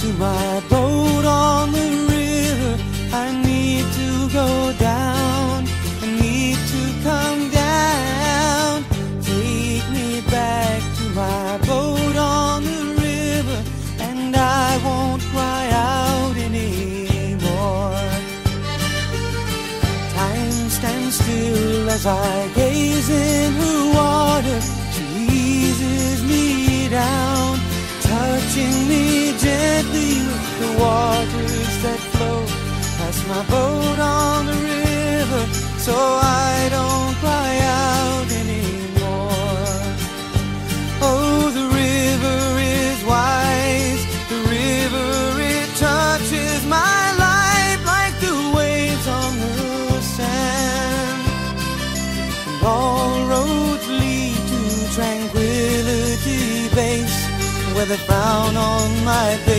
to my boat on the river. I need to go down. I need to come down. Take me back to my boat on the river, and I won't cry out anymore. Time stands still as I gaze in her water. She eases me down, touching me so I don't cry out anymore. Oh, the river is wise. The river, it touches my life like the waves on the sand. And all roads lead to tranquility base, where the frown on my face.